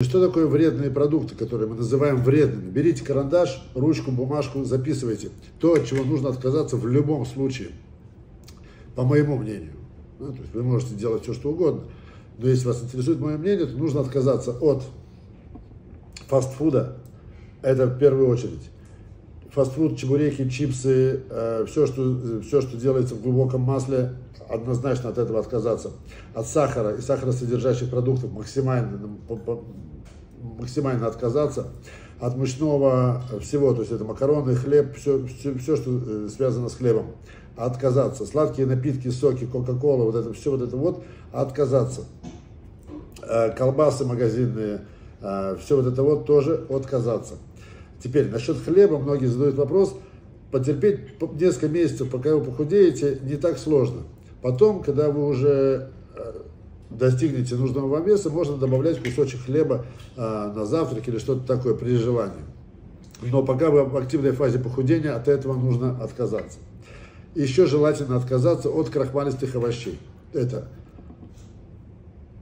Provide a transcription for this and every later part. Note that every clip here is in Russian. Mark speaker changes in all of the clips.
Speaker 1: Что такое вредные продукты, которые мы называем вредными? Берите карандаш, ручку, бумажку, записывайте. То, от чего нужно отказаться в любом случае, по моему мнению. Ну, то есть вы можете делать все, что угодно. Но если вас интересует мое мнение, то нужно отказаться от фастфуда. Это в первую очередь. Фастфуд, чебуреки, чипсы, э, все, что, все, что делается в глубоком масле, однозначно от этого отказаться. От сахара и сахаросодержащих продуктов максимально, максимально отказаться. От мучного всего, то есть это макароны, хлеб, все, все, все что э, связано с хлебом, отказаться. Сладкие напитки, соки, кока-кола, вот это все вот это вот, отказаться. Э, колбасы магазинные, э, все вот это вот тоже отказаться. Теперь насчет хлеба многие задают вопрос, потерпеть несколько месяцев, пока вы похудеете, не так сложно. Потом, когда вы уже э, достигнете нужного вам веса, можно добавлять кусочек хлеба а, на завтрак или что-то такое при желании. Но пока вы в активной фазе похудения, от этого нужно отказаться. Еще желательно отказаться от крахмалистых овощей. Это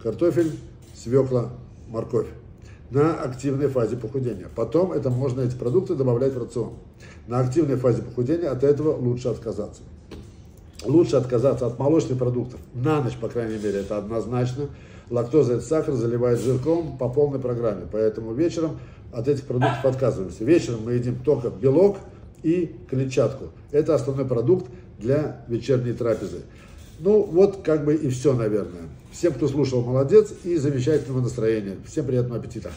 Speaker 1: картофель, свекла, морковь на активной фазе похудения. Потом это можно эти продукты добавлять в рацион. На активной фазе похудения от этого лучше отказаться лучше отказаться от молочных продуктов. На ночь, по крайней мере, это однозначно. Лактоза – это сахар, заливает жирком по полной программе. Поэтому вечером от этих продуктов отказываемся. Вечером мы едим только белок и клетчатку. Это основной продукт для вечерней трапезы. Ну, вот как бы и все, наверное. Всем, кто слушал, молодец и замечательного настроения. Всем приятного аппетита.